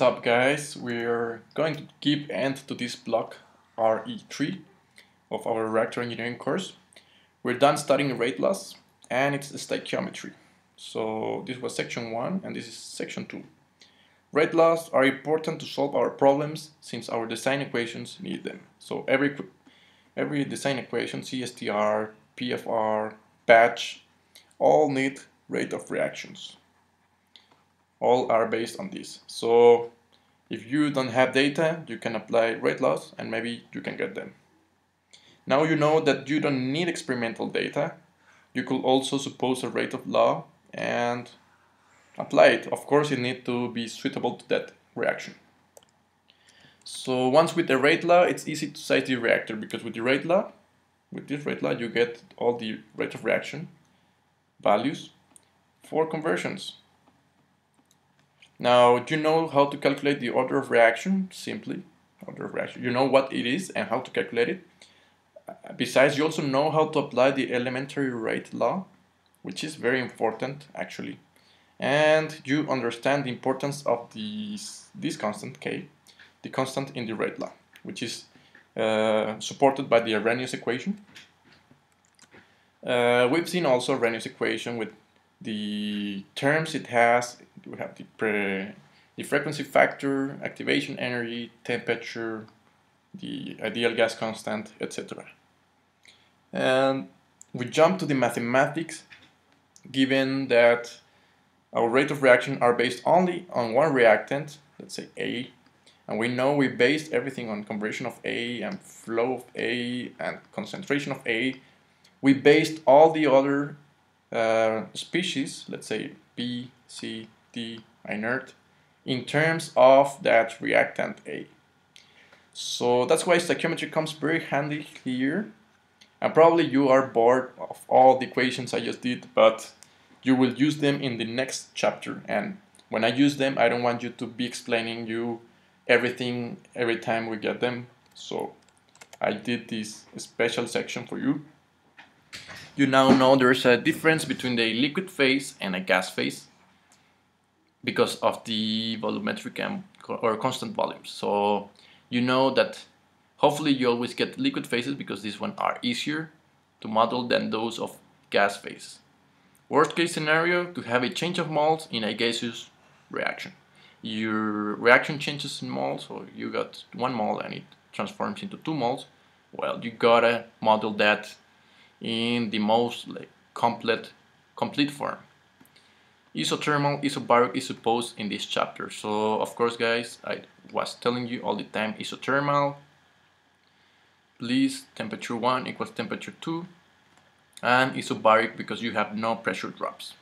up guys? We're going to give end to this block RE3 of our reactor engineering course. We're done studying rate laws and its stoichiometry. So this was section 1 and this is section 2. Rate laws are important to solve our problems since our design equations need them. So every, every design equation, CSTR, PFR, batch, all need rate of reactions all are based on this. So if you don't have data, you can apply rate laws and maybe you can get them. Now you know that you don't need experimental data. You could also suppose a rate of law and apply it. Of course, it needs to be suitable to that reaction. So once with the rate law, it's easy to size the reactor because with the rate law, with this rate law, you get all the rate of reaction values for conversions. Now, do you know how to calculate the order of reaction? Simply, order of reaction. You know what it is and how to calculate it. Besides, you also know how to apply the elementary rate law, which is very important actually. And you understand the importance of this, this constant k, the constant in the rate law, which is uh, supported by the Arrhenius equation. Uh, we've seen also Arrhenius equation with the terms it has we have the, pre, the frequency factor, activation energy, temperature, the ideal gas constant, etc. And we jump to the mathematics given that our rate of reaction are based only on one reactant, let's say A, and we know we based everything on conversion of A and flow of A and concentration of A. We based all the other uh, species, let's say B, C, D inert in terms of that reactant A. So that's why stoichiometry comes very handy here. And probably you are bored of all the equations I just did, but you will use them in the next chapter. And when I use them, I don't want you to be explaining you everything every time we get them. So I did this special section for you. You now know there's a difference between the liquid phase and a gas phase because of the volumetric and or constant volumes. So you know that hopefully you always get liquid phases because these ones are easier to model than those of gas phase. Worst case scenario, to have a change of moles in a gaseous reaction. Your reaction changes in moles, so you got one mole and it transforms into two moles. Well, you gotta model that in the most like, complete, complete form isothermal, isobaric is supposed in this chapter. So of course guys, I was telling you all the time isothermal, please temperature 1 equals temperature 2 and isobaric because you have no pressure drops.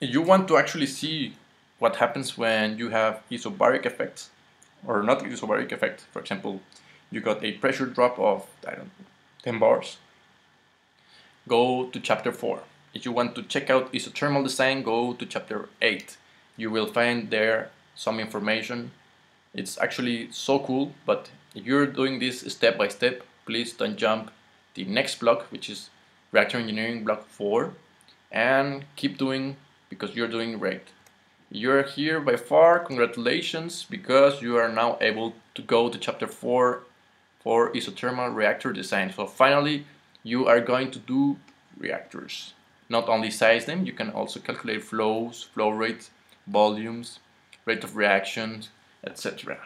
If you want to actually see what happens when you have isobaric effects or not isobaric effect, for example, you got a pressure drop of I don't know, 10 bars, go to chapter 4. If you want to check out isothermal design, go to chapter 8. You will find there some information. It's actually so cool, but if you're doing this step by step, please don't jump the next block, which is reactor engineering block 4, and keep doing because you're doing great. You're here by far, congratulations, because you are now able to go to chapter 4 for isothermal reactor design. So finally, you are going to do reactors not only size them, you can also calculate flows, flow rates, volumes, rate of reactions, etc.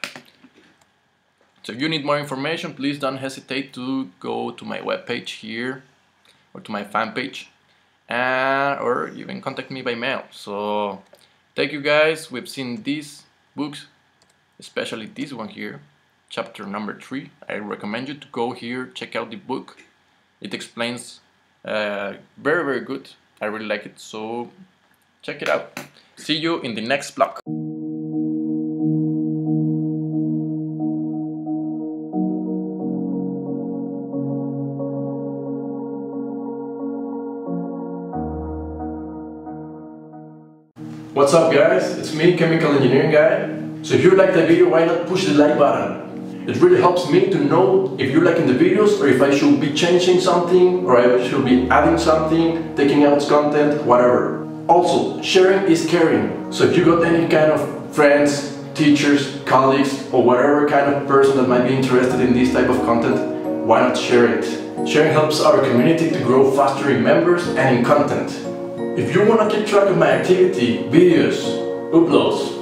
So if you need more information, please don't hesitate to go to my webpage here or to my fan page and, or even contact me by mail. So thank you guys. We've seen these books, especially this one here, chapter number three. I recommend you to go here, check out the book. It explains uh, very, very good. I really like it, so check it out. See you in the next block. What's up guys, it's me, Chemical Engineering Guy. So if you like the video, why not push the like button? It really helps me to know if you're liking the videos or if I should be changing something or I should be adding something, taking out content, whatever. Also, sharing is caring. So if you got any kind of friends, teachers, colleagues, or whatever kind of person that might be interested in this type of content, why not share it? Sharing helps our community to grow faster in members and in content. If you want to keep track of my activity, videos, uploads,